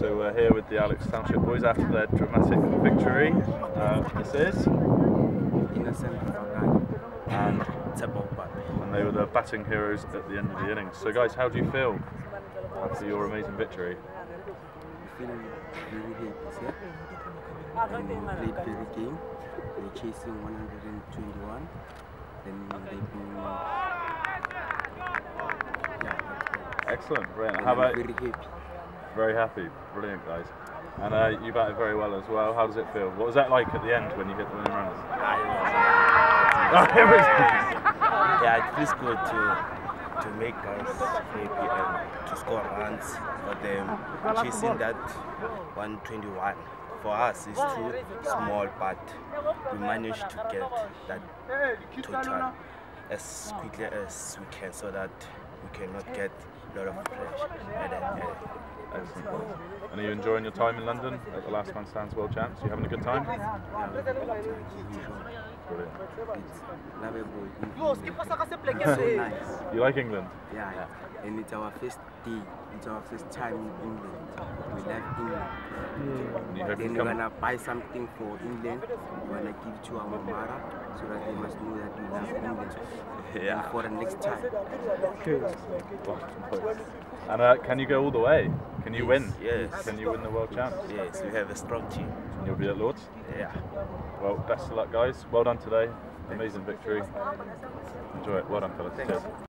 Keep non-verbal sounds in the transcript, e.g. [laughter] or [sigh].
So we're here with the Alex Township boys after their dramatic victory. Uh, this is, Innocent and Tebo and they were the batting heroes at the end of the innings. So guys, how do you feel after your amazing victory? We feel really happy? We played very game. We're chasing 121. Then they've been. Yeah. Excellent, brilliant. How about very happy. Very happy, brilliant guys. And uh, you batted very well as well. How does it feel? What was that like at the end when you hit the winning runs? [laughs] yeah, it feels good to to make guys happy and to score runs for them. Chasing that 121 for us is too small, but we managed to get that total as quickly as we can so that we cannot get a lot of pressure. And then, Excellent. guys. And are you enjoying your time in London at the Last Man Stands World Champs? You having a good time? Yeah, we got. Brilliant. It's lovable. It's so nice. You like England? Yeah, yeah. And it's our first day. It's our first time in England. We love England. And you hope Then you we're gonna buy something for England. We're gonna give to our Mara so that they must know that we love England. [laughs] Yeah. And for the next time. And uh, can you go all the way? Can you win? yes. Can you win the World Champs? yes, we have a strong team. And you'll be at Lords? Yeah. Well, best of luck, guys. Well done today. Amazing victory. Enjoy it. Well done, fellas. Cheers.